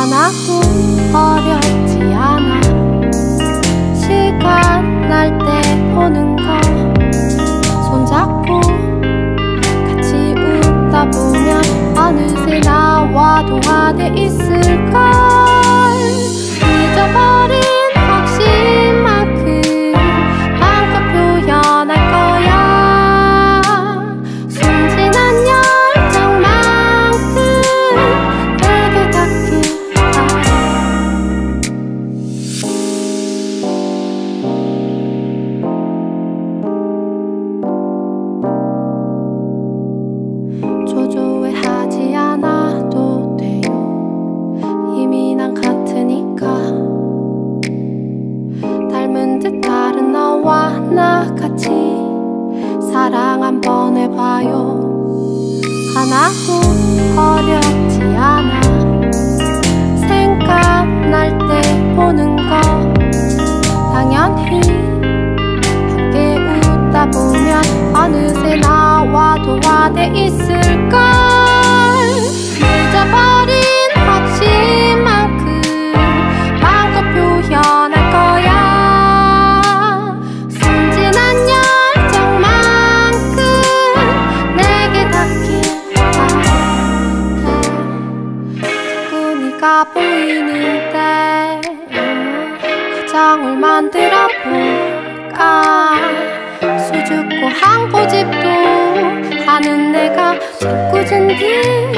하나도 어렵지 않아. 시간 날 때 보는 거 손잡고 같이 웃다 보면 어느새 나와 동화돼 있을 듯 다른 너와 나 같이 사랑 한번 해봐요. 하나도 어렵지 않아. 생각날 때 보는 거 당연히 함께 웃다 보면 어느새 나와 동화돼 있을 네가 보이는데 가정을 만들어 볼까? 수줍고 한 고집도 하는 내가 자꾸 장난이